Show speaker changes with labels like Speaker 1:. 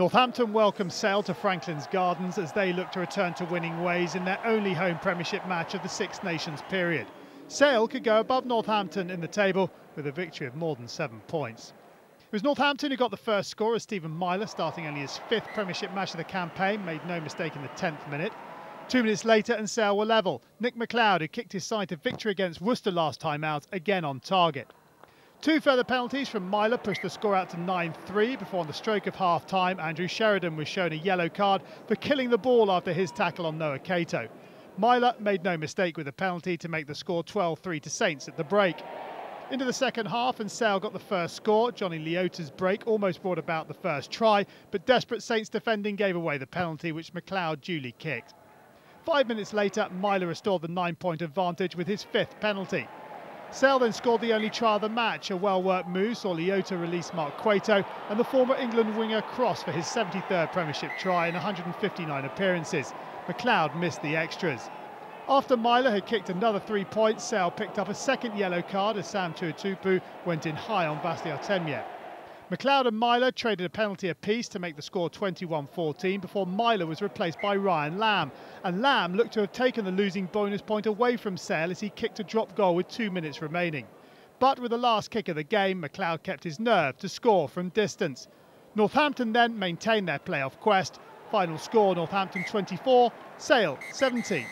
Speaker 1: Northampton welcome Sale to Franklin's Gardens as they look to return to winning ways in their only home Premiership match of the Six Nations period. Sale could go above Northampton in the table with a victory of more than seven points. It was Northampton who got the first score as Stephen Myler, starting only his fifth Premiership match of the campaign, made no mistake in the 10th minute. Two minutes later and Sale were level. Nick Macleod, who kicked his side to victory against Worcester last time out, again on target. Two further penalties from Myler pushed the score out to 9-3 before on the stroke of half-time Andrew Sheridan was shown a yellow card for killing the ball after his tackle on Noah Cato. Myler made no mistake with a penalty to make the score 12-3 to Saints at the break. Into the second half and Sale got the first score. Johnny Leota's break almost brought about the first try, but desperate Saints defending gave away the penalty which Macleod duly kicked. Five minutes later, Myler restored the nine-point advantage with his fifth penalty. Sale then scored the only try of the match. A well-worked move saw Leota release Mark Cueto and the former England winger cross for his 73rd Premiership try in 159 appearances. Macleod missed the extras. After Myler had kicked another three points, Sale picked up a second yellow card as Sam Tuitupu went in high on Vasily Artemyev. Macleod and Myler traded a penalty apiece to make the score 21-14 before Myler was replaced by Ryan Lamb. And Lamb looked to have taken the losing bonus point away from Sale as he kicked a drop goal with two minutes remaining. But with the last kick of the game, Macleod kept his nerve to score from distance. Northampton then maintained their playoff quest. Final score Northampton 24, Sale 17.